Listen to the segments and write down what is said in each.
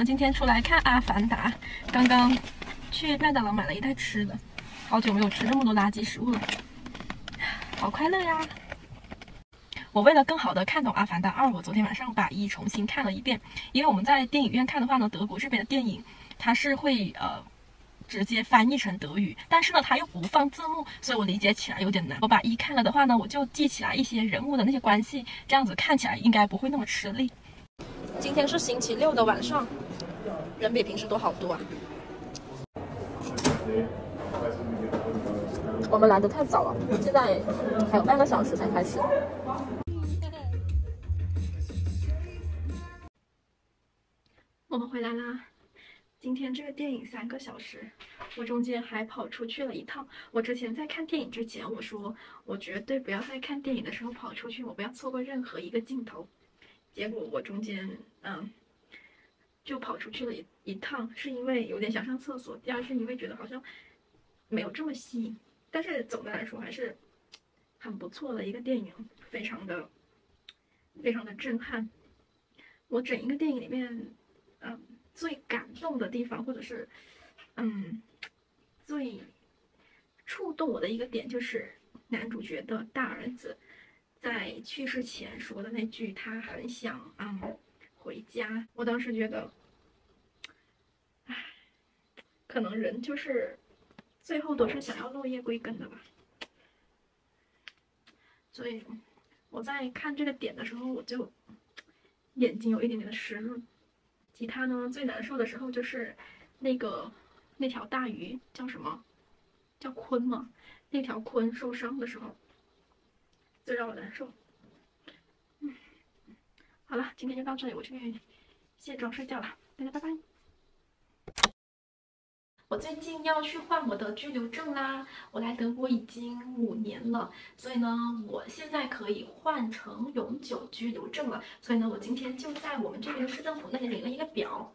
们今天出来看《阿凡达》。刚刚去麦当劳买了一袋吃的，好久没有吃这么多垃圾食物了，好快乐呀！我为了更好的看懂《阿凡达二》，我昨天晚上把一重新看了一遍。因为我们在电影院看的话呢，德国这边的电影它是会呃直接翻译成德语，但是呢它又不放字幕，所以我理解起来有点难。我把一看了的话呢，我就记起来一些人物的那些关系，这样子看起来应该不会那么吃力。今天是星期六的晚上，人比平时多好多啊！我们来的太早了，现在还有半个小时才开始。我们回来啦！今天这个电影三个小时，我中间还跑出去了一趟。我之前在看电影之前，我说我绝对不要在看电影的时候跑出去，我不要错过任何一个镜头。结果我中间嗯，就跑出去了一一趟，是因为有点想上厕所，第二是因为觉得好像没有这么吸引，但是总的来说还是很不错的一个电影，非常的非常的震撼。我整一个电影里面，嗯，最感动的地方，或者是嗯最触动我的一个点，就是男主角的大儿子。在去世前说的那句，他很想嗯回家。我当时觉得，可能人就是最后都是想要落叶归根的吧。所以我在看这个点的时候，我就眼睛有一点点的湿润。其他呢，最难受的时候就是那个那条大鱼叫什么？叫鲲吗？那条鲲受伤的时候。最让我难受。嗯，好了，今天就到这里，我去卸妆睡觉了，大家拜拜。我最近要去换我的居留证啦，我来德国已经五年了，所以呢，我现在可以换成永久居留证了。所以呢，我今天就在我们这边市政府那里领了一个表，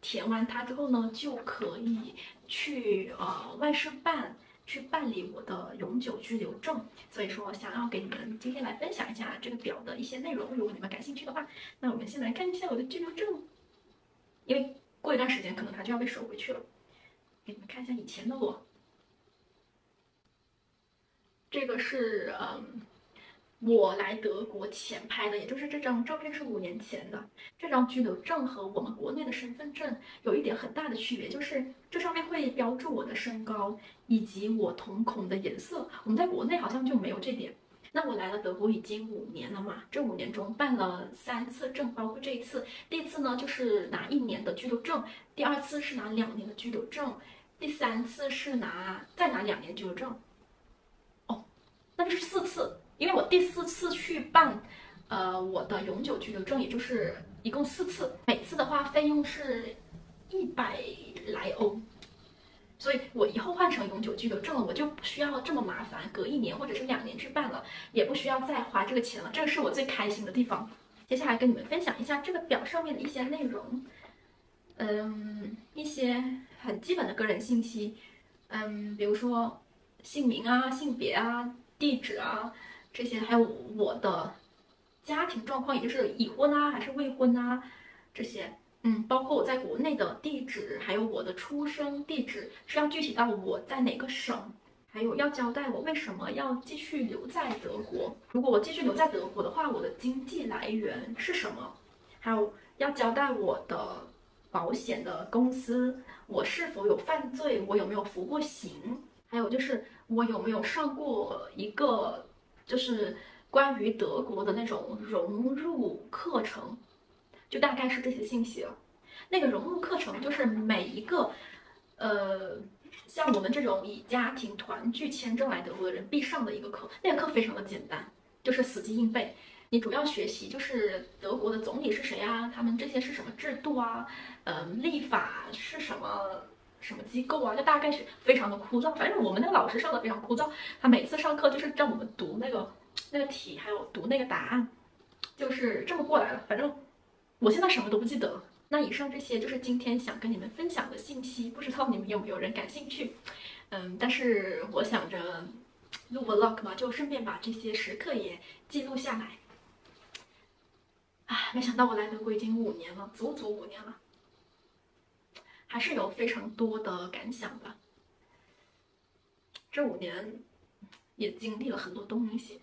填完它之后呢，就可以去呃外事办。去办理我的永久居留证，所以说想要给你们今天来分享一下这个表的一些内容。如果你们感兴趣的话，那我们先来看一下我的居留证，因为过一段时间可能它就要被收回去了。给你们看一下以前的我，这个是嗯。我来德国前拍的，也就是这张照片是五年前的。这张居留证和我们国内的身份证有一点很大的区别，就是这上面会标注我的身高以及我瞳孔的颜色。我们在国内好像就没有这点。那我来了德国已经五年了嘛，这五年中办了三次证，包括这一次。第一次呢就是拿一年的居留证，第二次是拿两年的居留证，第三次是拿再拿两年居留证。哦，那就是四次。因为我第四次去办，呃，我的永久居留证，也就是一共四次，每次的话费用是一百来欧，所以我以后换成永久居留证了，我就不需要这么麻烦，隔一年或者是两年去办了，也不需要再花这个钱了，这个是我最开心的地方。接下来跟你们分享一下这个表上面的一些内容，嗯，一些很基本的个人信息，嗯，比如说姓名啊、性别啊、地址啊。这些还有我的家庭状况，也就是已婚啊还是未婚啊，这些，嗯，包括我在国内的地址，还有我的出生地址是要具体到我在哪个省，还有要交代我为什么要继续留在德国。如果我继续留在德国的话，我的经济来源是什么？还有要交代我的保险的公司，我是否有犯罪，我有没有服过刑？还有就是我有没有上过一个。就是关于德国的那种融入课程，就大概是这些信息了。那个融入课程就是每一个，呃，像我们这种以家庭团聚签证来德国的人必上的一个课。那个课非常的简单，就是死记硬背。你主要学习就是德国的总理是谁啊？他们这些是什么制度啊？嗯，立法是什么什么机构啊？就大概是非常的枯燥。反正我们那个老师上的非常枯燥，他每次上课就是让我们读那个。那个题还有读那个答案，就是这么过来了。反正我现在什么都不记得了。那以上这些就是今天想跟你们分享的信息，不知道你们有没有人感兴趣？嗯，但是我想着录 vlog 嘛，就顺便把这些时刻也记录下来。啊，没想到我来德国已经五年了，足足五年了，还是有非常多的感想吧。这五年也经历了很多东西，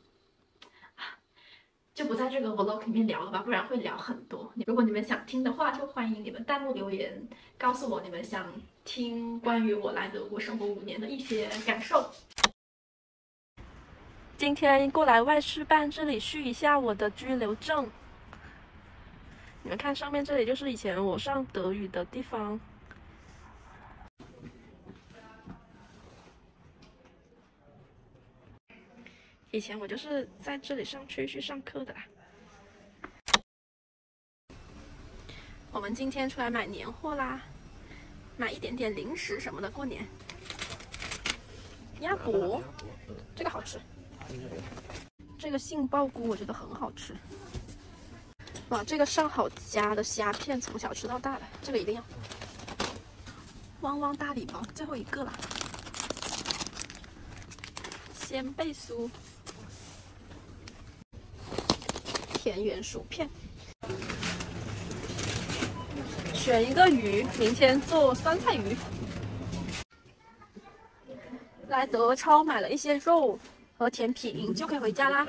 就不在这个 vlog 里面聊了吧，不然会聊很多。如果你们想听的话，就欢迎你们弹幕留言告诉我你们想听关于我来德国生活五年的一些感受。今天过来外事办这里续一下我的居留证。你们看上面这里就是以前我上德语的地方。以前我就是在这里上去去上课的。我们今天出来买年货啦，买一点点零食什么的过年。鸭脖，这个好吃。这个杏鲍菇我觉得很好吃。哇，这个上好佳的虾片，从小吃到大的，这个一定要。汪汪大礼包，最后一个了。鲜贝酥。田园薯片，选一个鱼，明天做酸菜鱼。来德超买了一些肉和甜品，就可以回家啦。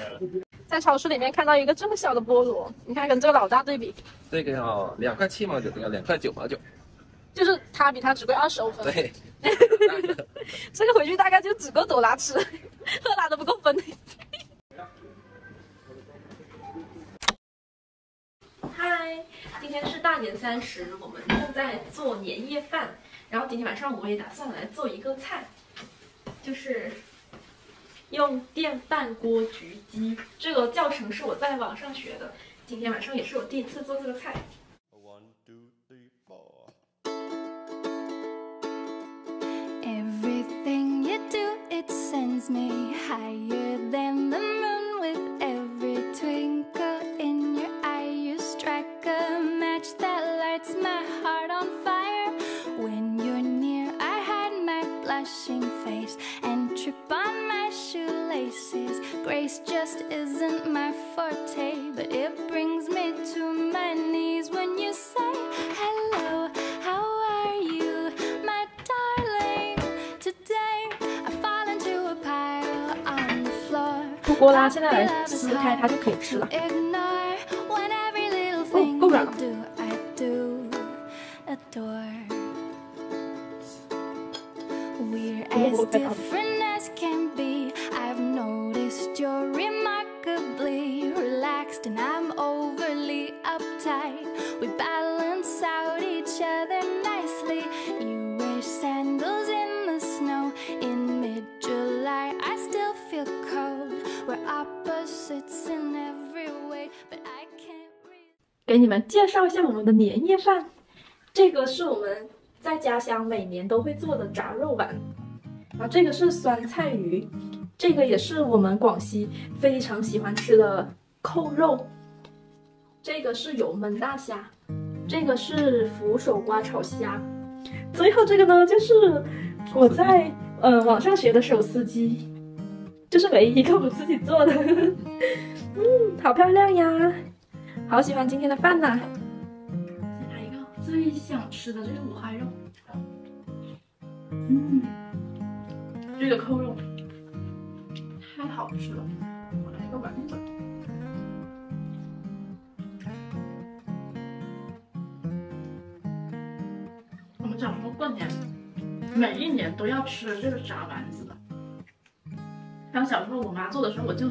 在超市里面看到一个这么小的菠萝，你看跟这个老大对比，这个要两块七毛九，这个两块九毛九，就是它比它只贵二十欧分。对，这个回去大概就只够朵拉吃，赫拉都不够分。嗨今天是大年三十，我们正在做年夜饭。然后今天晚上我也打算来做一个菜，就是用电饭锅焗鸡。这个教程是我在网上学的。今天晚上也是我第一次做这个菜。锅啦，现在来撕开它就可以吃了。哦，够软了。给你们介绍一下我们的年夜饭，这个是我们在家乡每年都会做的炸肉丸，啊这个是酸菜鱼，这个也是我们广西非常喜欢吃的扣肉，这个是油焖大虾，这个是扶手瓜炒虾，最后这个呢就是我在呃网上学的手撕鸡，这是唯一一个我自己做的，嗯，好漂亮呀。好喜欢今天的饭呐！先来一个最想吃的，这个五花肉。嗯，这个扣肉太好吃了，我来一个丸子。我们小时候过年，每一年都要吃这个炸丸子的。当小时候我妈做的时候，我就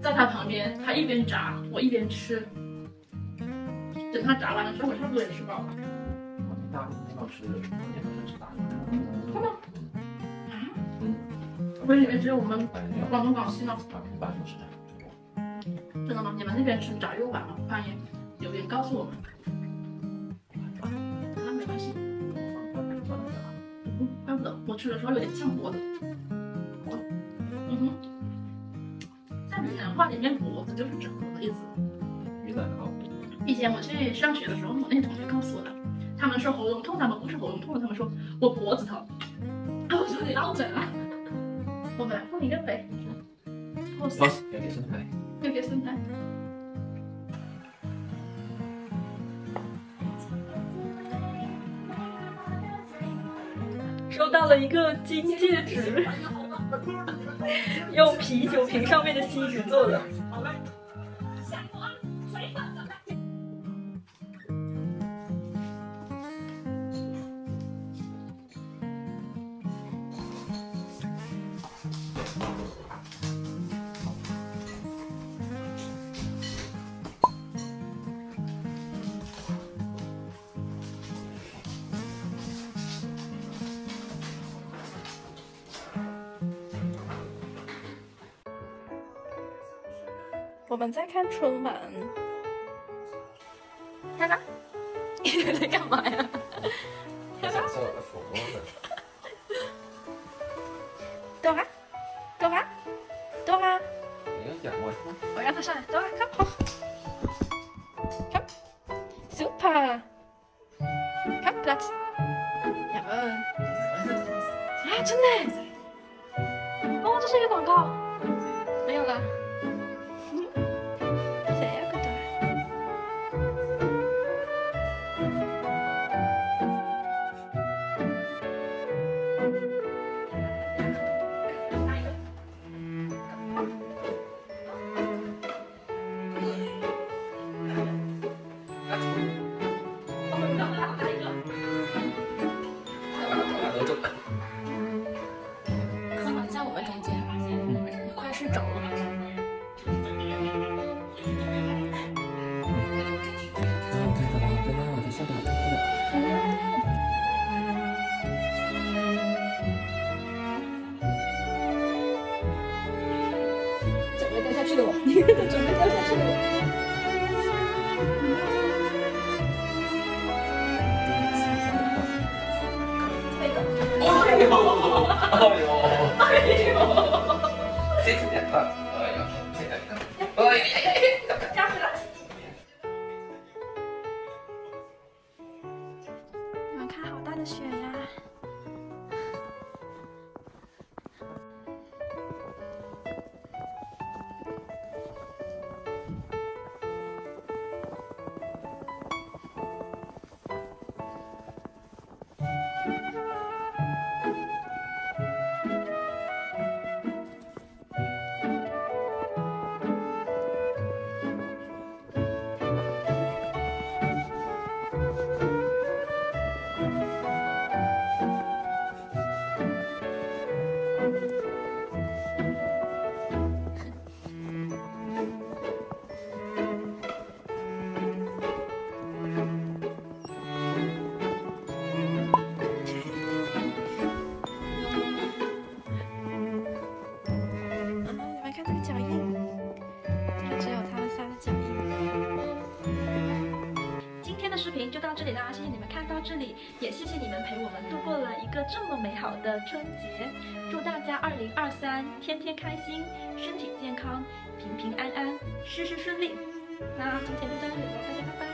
在她旁边，她一边炸，我一边吃。等它炸完的时候，我差不多也吃饱了。大老师过年都是吃大肉。真的？啊？嗯。我以为只有我们广东广西呢。真的吗？你们那边吃炸肉丸吗？欢迎留言告诉我们。那没关系。嗯，怪不得我吃的时候有点像脖子。嗯哼。在闽南话里面，脖子就是整个的意思。以前我去上学的时候，我那些同学告诉我的，他们说喉咙痛，他们不是喉咙痛，他们说我脖子疼。啊，我说你闹着了。我们来碰一个杯。好，要给生态。要给生态。收到了一个金戒指，用啤酒瓶上面的锡纸做的。好嘞。我们在看春晚，看看，你在干嘛呀？享受我的抚摸呢。朵拉，朵拉，朵拉，你要仰卧吗？我让他上来，朵拉，看跑，看，super，看 plus，两个，啊，真的，哦，这是一个广告，准备掉下去。了，加回来。你们看，好大的雪呀！就到这里啦，谢谢你们看到这里，也谢谢你们陪我们度过了一个这么美好的春节。祝大家二零二三天天开心，身体健康，平平安安，事事顺利。那今天就到这里了，大家拜拜。